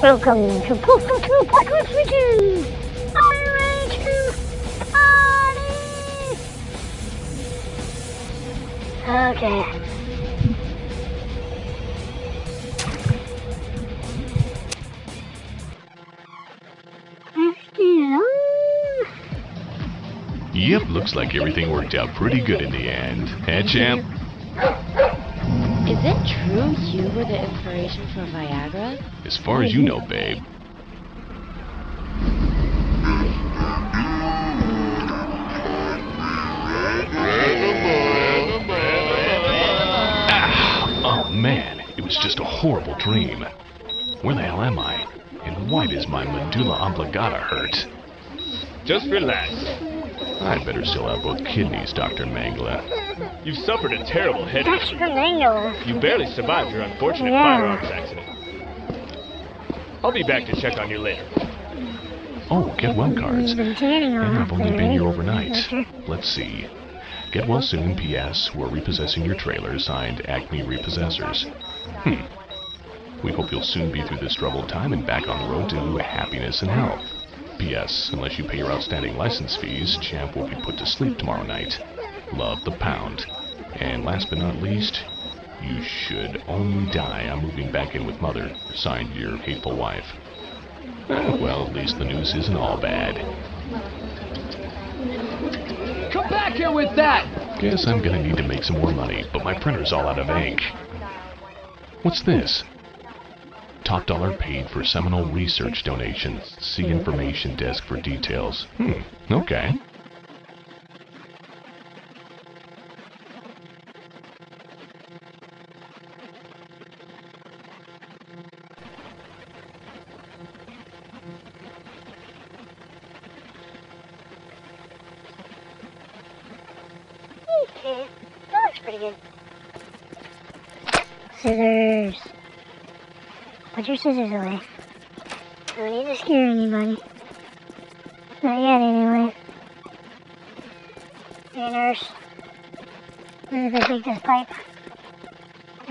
Welcome to Postal 2 Apocalypse Weekend! Are you ready to party? Okay. Yep, looks like everything worked out pretty good in the end. Eh, champ? Is it true you were the inspiration for Viagra? As far as you know, babe. Ah, oh man, it was just a horrible dream. Where the hell am I? And why does my medulla oblongata hurt? Just relax. I'd better still have both kidneys, Dr. Mangla. You've suffered a terrible headache. Dr. Mangla. You barely survived your unfortunate Yeah. firearms accident. I'll be back to check on you later. Oh, get well cards. You've been tanning a And I've only been here overnight. Let's see. Get well soon, P.S. We're repossessing your trailer, signed Acme Repossessors. Hmm. We hope you'll soon be through this troubled time and back on the road to happiness and health. P.S. Unless you pay your outstanding license fees, Champ will be put to sleep tomorrow night. Love the pound. And last but not least, you should only die. I'm moving back in with Mother. Signed, your hateful wife. Well, at least the news isn't all bad. Come back here with that! Guess I'm gonna need to make some more money, but my printer's all out of ink. What's this? Top dollar paid for seminal Research donations. See information desk for details. Hmm. Okay.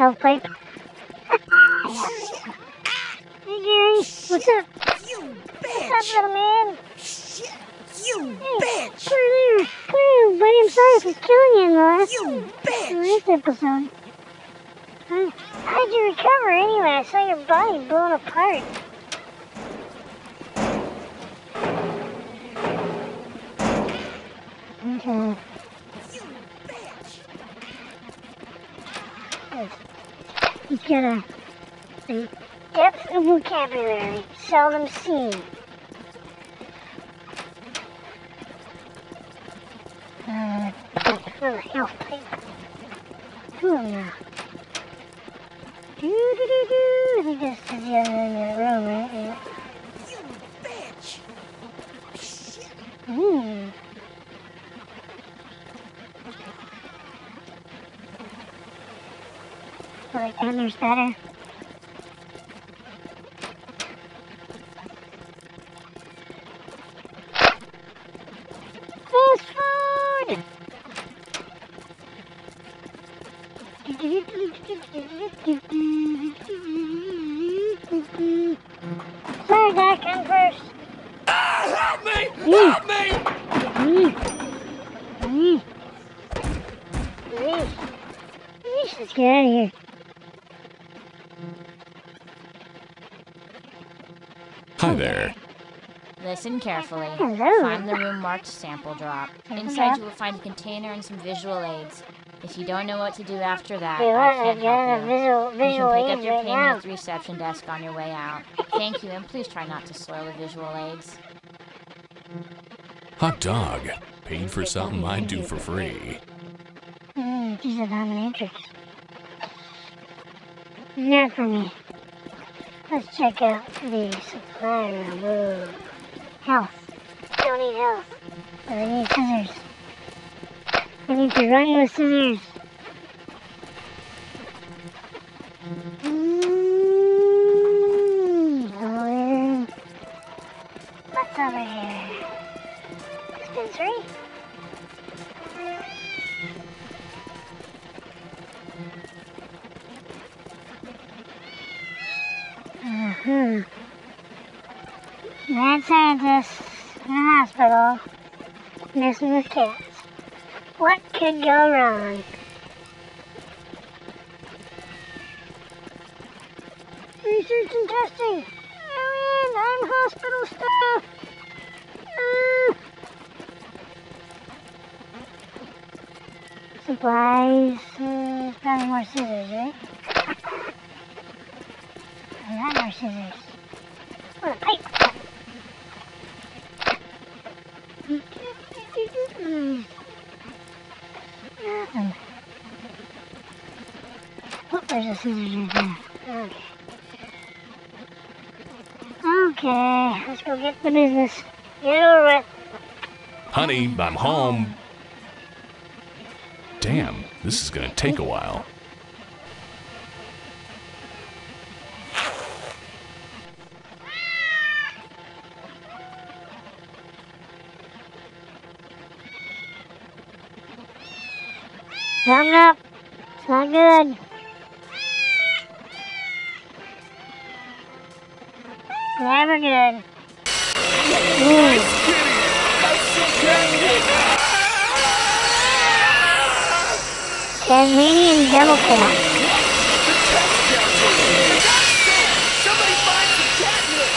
Health hey, Gary. What's up? You What's up, little bitch! man? You Hey, bitch! Come here. Come here, buddy. I'm sorry for killing you in the last, You the bitch! last episode. Huh? How'd you recover anyway? I saw your body blown apart. Okay. A, a depth of vocabulary seldom seen. Uh, oh, pipe. Do do do do. I think this is the other end of the room, right? Yeah. You bitch! Shit! Hmm. I like there's better. Listen carefully. Hello. Find the room marked sample drop. Inside you will find a container and some visual aids. If you don't know what to do after that, Hey, I what? can't help you. visual, You visual can pick up your right payment now. at the reception desk on your way out. Thank you, and please try not to soil the visual aids. Hot dog. Paid for something I'd do for free. Mm, she's a dominatrix. Not for me. Let's check out the supply room. Ooh. I Don't need help. I need scissors. I need to run with scissors. Messing. What could go wrong? Research and testing. In. I'm hospital staff. Uh, supplies. Uh, probably more scissors, right? Not more scissors. Okay. Let's go get the business. Get over it. Honey, I'm home. Damn, this is gonna take a while. Something up. It's not good. Never good. Ooh. Tasmanian devil cat. Somebody find some catnip!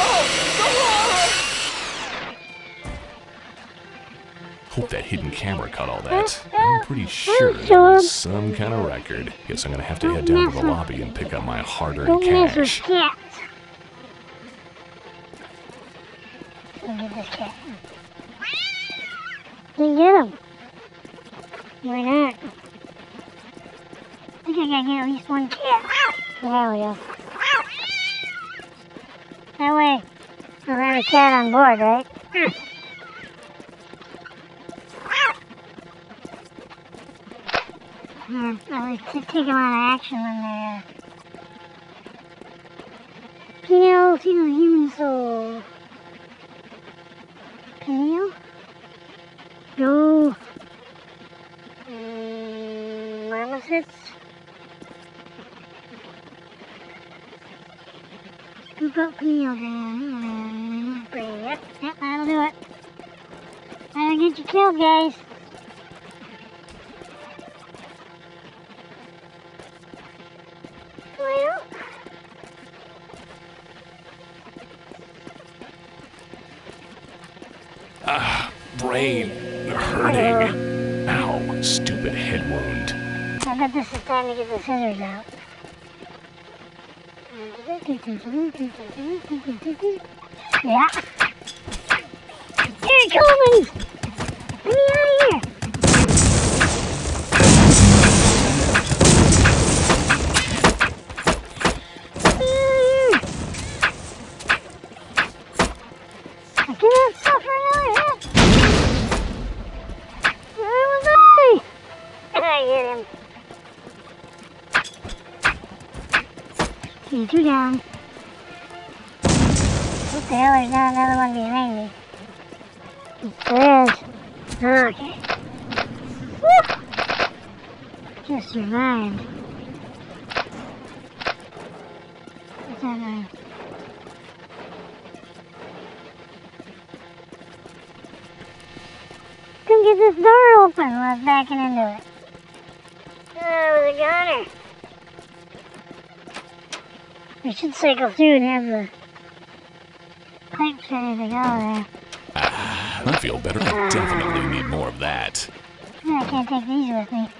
The! Hope that hidden camera caught all that. I'm pretty sure that was some kind of record. Guess I'm gonna have to head down to the lobby and pick up my hard-earned Don't mess with cash. Get. Then get him. Why not? I think I gotta get at least one cat. There we go. That way, I'll have a cat on board, right? Yeah, I like take them out of action when they're uh, Pineal fetal human soul. Pineal? No. Mm, marmosets? Scoop up down. Brain. Yep, yep, that'll do it. That'll get you killed, guys. Is to get the scissors out. Yeah. Here comes! Get me out of here! There's not another one behind me. There is. Okay. Woo! Just survived. What's that noise? Come get this door open. I was backing into it. Oh, it was a goner. We should cycle through and have the pipes ready to go there. I feel better. I definitely need more of that. I can't take these with me.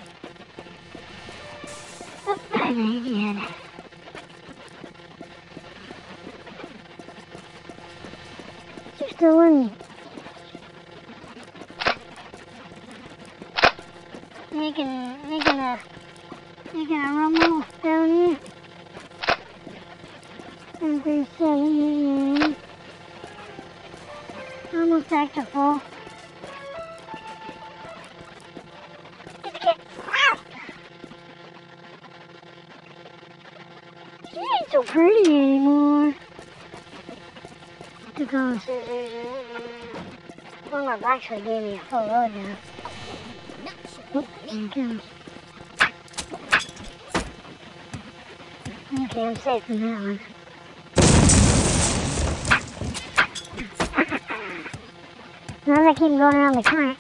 Oh, I need you. You're still in. Making, making a, making a rumble down here. Seven, three, the cat. She ain't so pretty anymore. Scissors. One more box would gave me a full load now. Oh, here it comes. Okay, I'm safe from that one. As long as I keep going around the corner.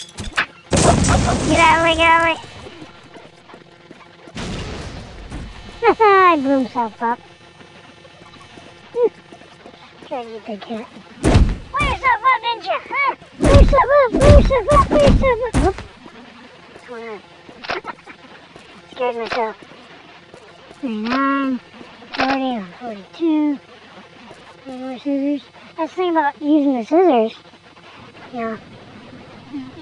Get out of the way, get out of the way. I blew himself up. Trying to get the cat. Pull yourself up, didn't you? Huh? Pull yourself up, pull yourself up, pull yourself up. Whoop. What's going on? Scared myself. 39, 40, 42. Any more scissors? That's the thing about using the scissors. You know,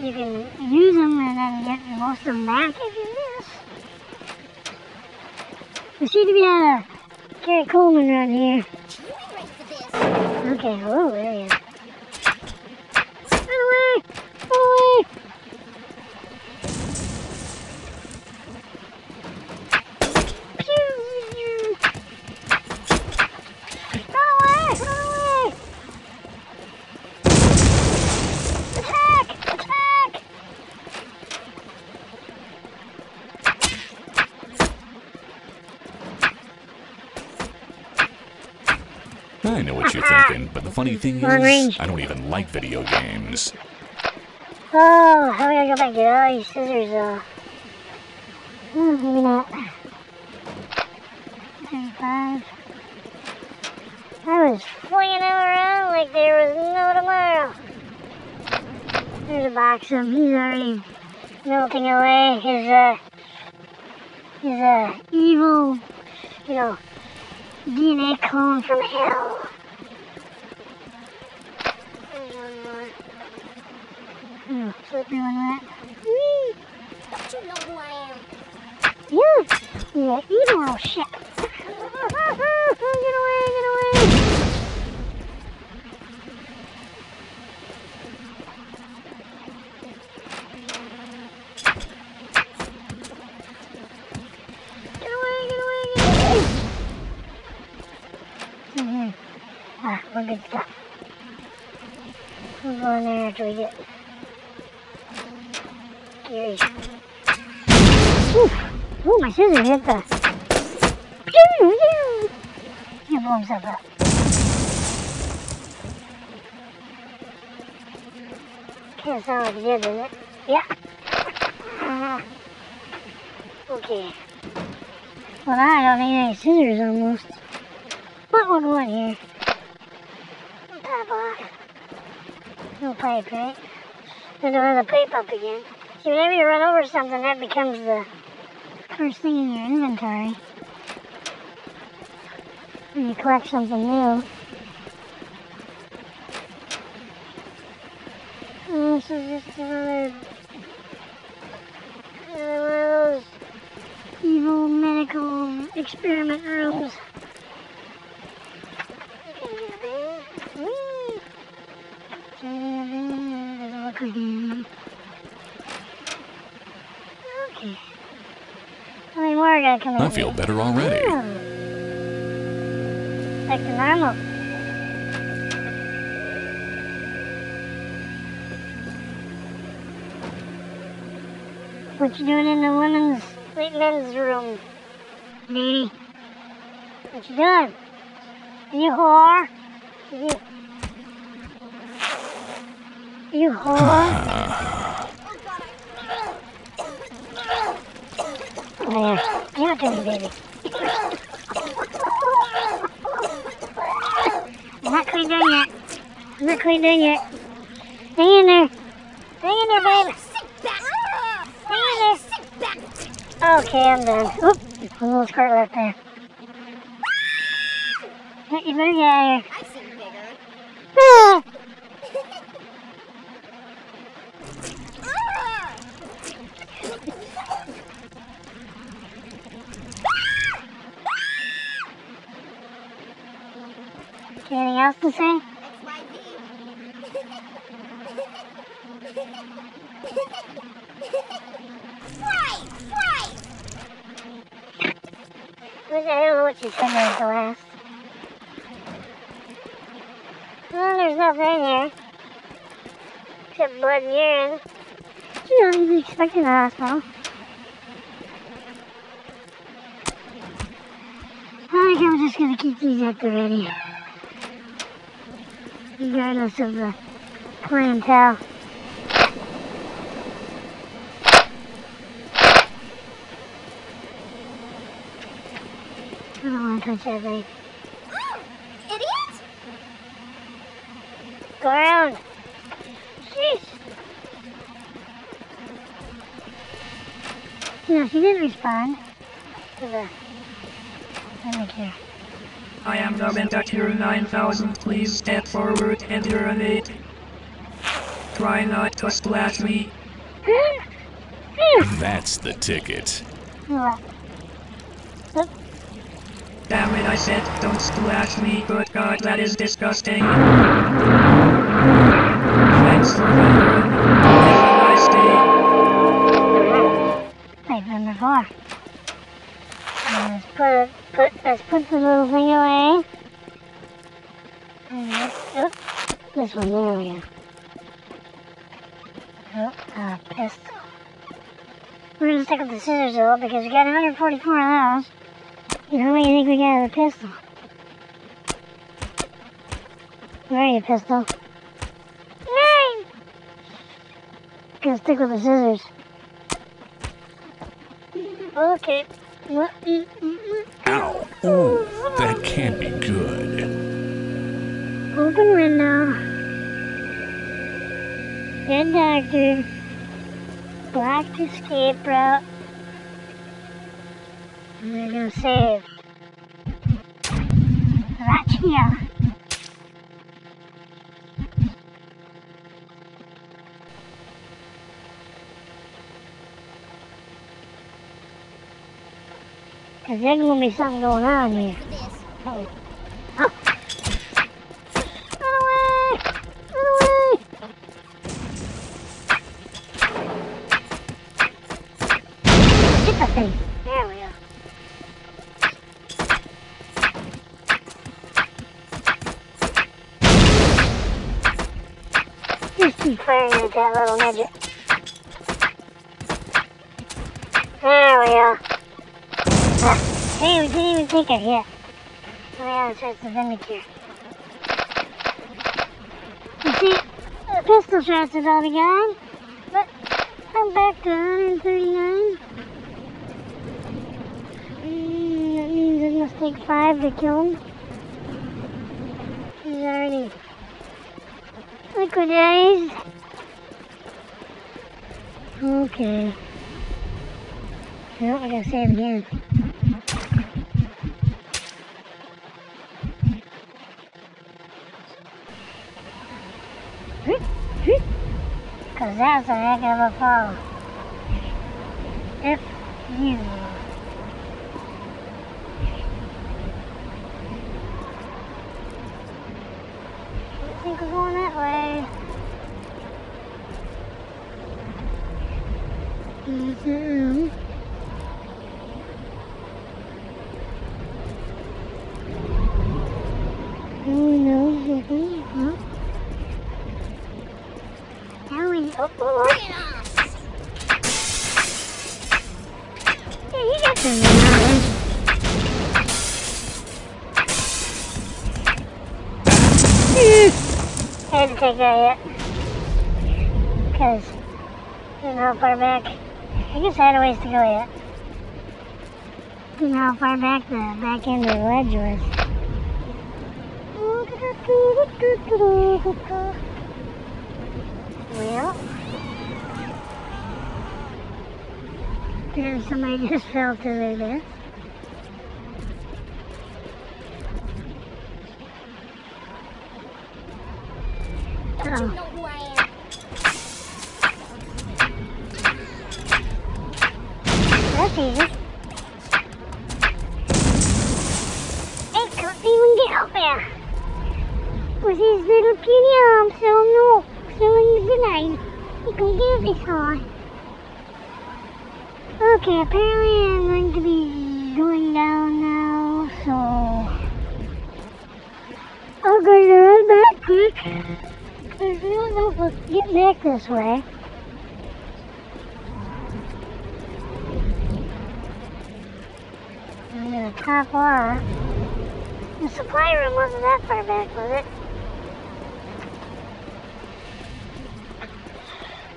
you can use them and then get most of them back if you miss. We seem to be at a Gary Coleman run here. Okay, oh, there he is. Run away! Pew! Run away! Run away! Attack! Attack! I know what you're thinking, but the funny thing is. I don't even like video games. Oh, how am we gonna go back to all these scissors though? Hmm, maybe not. Thirty-five. I was flinging them around like there was no tomorrow. There's a box of. He's already melting away. His uh, his uh, evil, you know, DNA clone from hell. There's one more. Who I am? You! Shit! get away, get away! Get away, get away, get away! Mhm. Ah, we're good stuff. We'll go there after we get. Ooh, ooh, my scissors hit the. He blew himself up. Of sound like it did, doesn't it? Yeah. Uh, okay. Well, I don't need any scissors almost. But we'll go in here. Pop off. No pipe, right? Then another pipe up again. See, whenever you run over something, that becomes the first thing in your inventory. When you collect something new. And this is just another, another one of those evil medical experiment rooms. Doesn't. Okay. How many more gotta come in? I feel better already. Back to normal. What you doing in the women's late men's room, lady? What you doing? You whore? You, you whore? It to me, baby. I'm not quite done yet. I'm not quite done yet. Hang in there. Hang in there. Sit! Hang in there. Okay, I'm done. Oop, a little squirt left there. You better get out of here. I've seen bigger. Else to say? Right! Right! I don't know what you said there the last. Well, there's nothing in here. Except blood and urine. You know, you'd expecting a hospital. I think I'm just gonna keep these at the ready regardless of the clientele. I don't want to touch that idiot! Go around. Jeez. You know, she did respond to the... I don't care. I am the Ventacure 9000. Please step forward and urinate. Try not to splash me. That's the ticket. Damn it, I said don't splash me. Good God, that is disgusting. Thanks for wondering. Have a nice day. I've done before. And put put, let's put the little thing away. And let's, oh, this one, there we go. Oh, pistol. We're gonna stick with the scissors though, because we got 144 of those. You know how many you think we got of the pistol? Where are you, pistol? Nine! Gonna stick with the scissors. Okay. Ow. Ooh, that can't be good. Open window. Good doctor. Blocked escape route. They're gonna save. Right here. Cause there's gonna be something going on here. Oh. Oh. Run away! Run away! Get the thing. There we go. Just keep firing at that little midget. We didn't even take her yet. Oh yeah, that's right, the Vindicare. You see, the pistol shots is all we got, but I'm back to 139. Mm, that means it must take five to kill him. He's already liquidized. Okay. Well, I gotta save again. Cause that's a heck of a fall. If you I think we're going that way. Mm-hmm. Who knows? Mhm, huh? Now we oh, oh, oh. Bring it on! Yeah, you got some knowledge. I had Because, you know how far back. I guess I had a ways to go yet. You know how far back the back end of the ledge was. Well, apparently somebody just fell to their I? That's easy. Hey, can't even get up there. With his little puny arms, so no, so in he can get this high. Okay, apparently I'm going to be going down back this way. I'm gonna top floor. The supply room wasn't that far back, was it?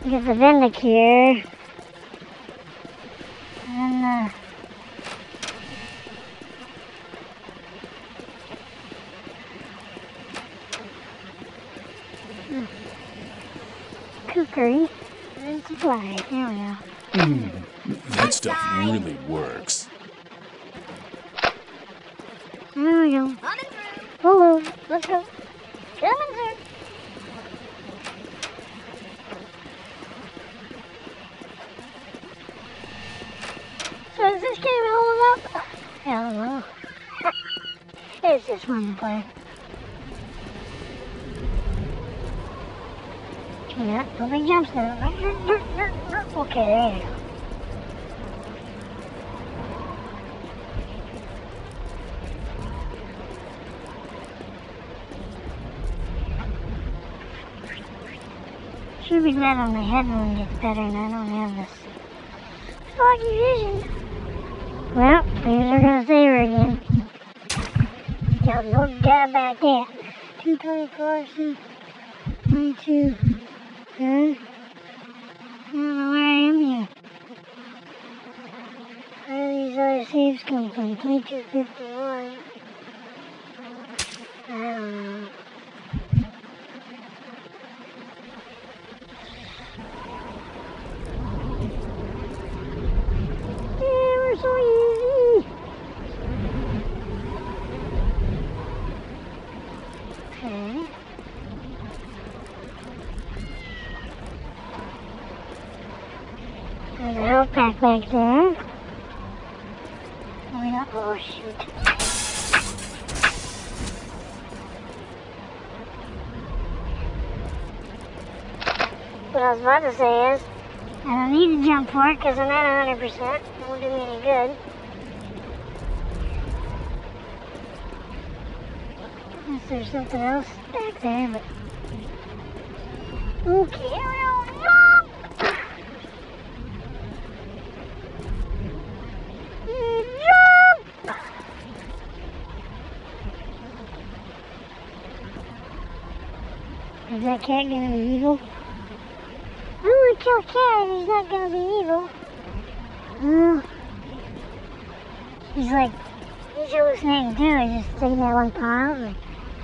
Get the Vindicare. And uh, cookery supplies. There we go. Mm, that stuff really works. There we go. Hello. Let's go. Coming through. So is this game holding up? I don't know. it's just fun to play. Yeah, big jumps there. Okay. Should be glad on my head when it gets better and I don't have this foggy vision. Well, these are gonna here again. Got no doubt about that. 224, 22, huh? Where am here. Where do these other saves come from? 2251. I don't know. Yeah, we're so easy. Okay. Back there. Oh, yeah. Oh, shoot. What I was about to say is, I don't need to jump for it because I'm not 100%. It won't do me any good. Unless there's something else back there, but... Okay, no, no! Jump! Is that cat gonna be evil? I'm gonna kill Cat and he's not gonna be evil. Uh, he's like, he's hallucinating too. He's just taking that one paw out like,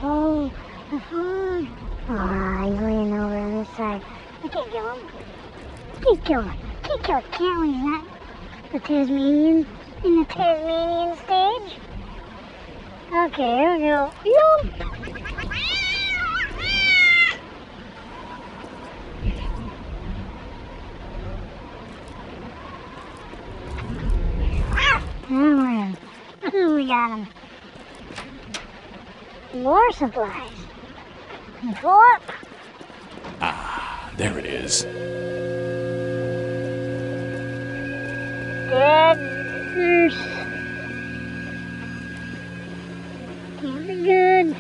oh, the. Ah, he's leaning over on this side. I can't kill him. I Can't kill him. I Can't kill a cat when he's not the Tasmanian in the Tasmanian stage. Okay, here we go. We him. More supplies. Full up. Ah, there it is. Dead nurse. Can't be good.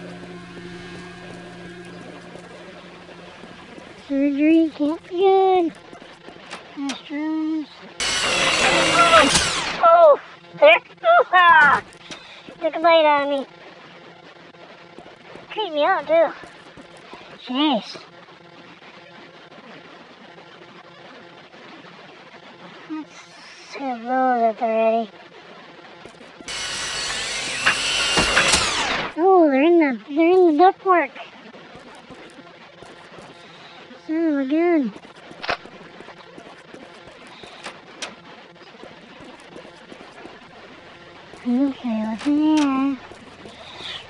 Surgery can't be good. Restrooms. Oh! There! Took a bite out of me. Creeped me out too. Jeez. Let's have those the ready. Oh, they're in the they're in the ductwork. Son oh, of. Okay, what's in there?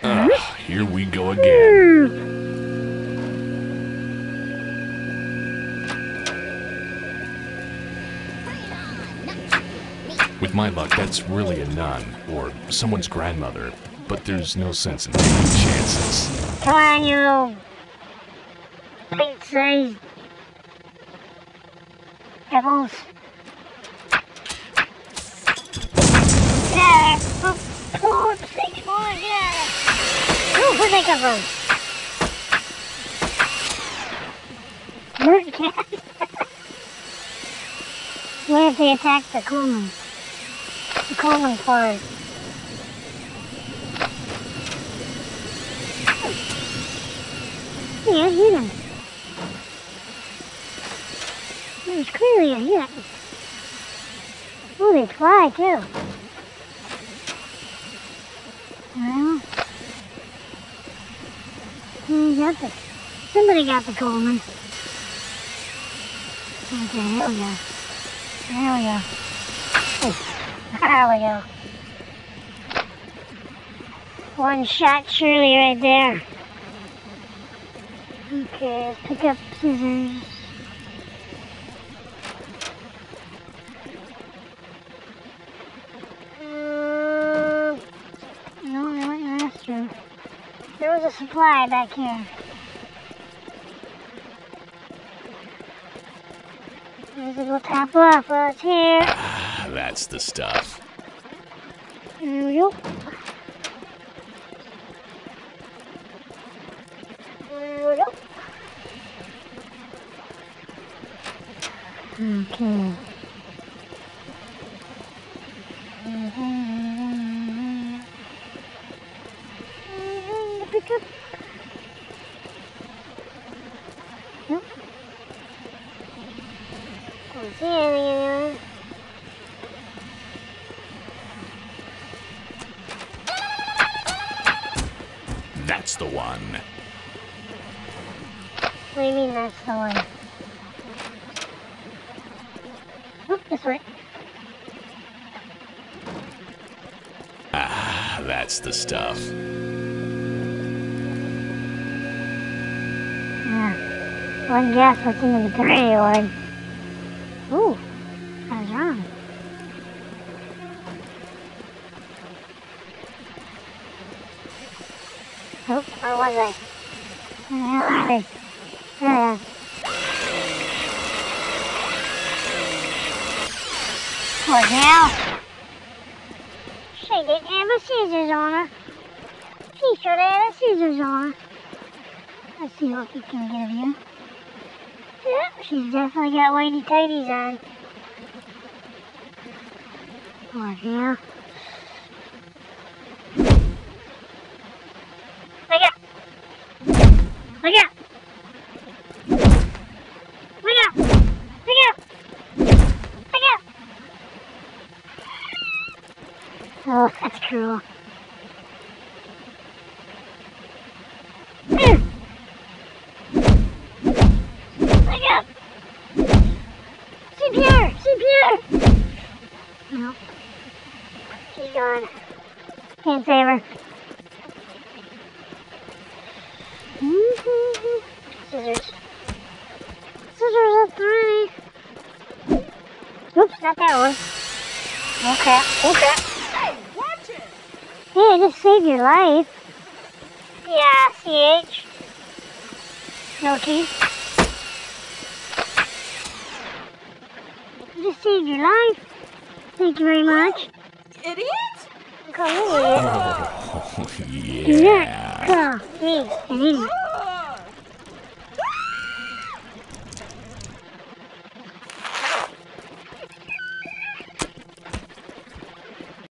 Ah, here we go again. With my luck, that's really a nun, or someone's grandmother, but there's no sense in taking chances. Come on, you little big-sized devils. Get out of there. Oh, oh, six more, get out of there. Oh, where'd they come from? Bird cat. what if they attack the Coleman? The Coleman farm. Yeah, I hit him. It clearly a hit. Oh, they fly too. Well, who got the? Somebody got the Coleman. Okay, here we go. There we go. There we go. One shot surely right there. Okay, pick up scissors. Supply back here. There's a little tap off while it's here. Ah, that's the stuff. There we go. There we go. Okay. The stuff. Yeah. One guess what's in the one. Ooh, I was wrong. Oh, where was I? Where? There? Have a scissors on her. She should have a scissors on her. Let's see what we can of you. Yeah, she's definitely got whitey tighties on. What now? Look out! Look out! Look out! Look out! Look out! Oh, that's cruel. Mm. Look out! See Pierre! See Pierre! No. She's. Can't save her. Scissors. Scissors are three. Oops, not that one. Okay, okay. Hey, watch it! Hey, I just saved your life. Yeah, CH. No teeth. I just saved your life. Thank you very much. Idiot! Call me an idiot. Oh, Do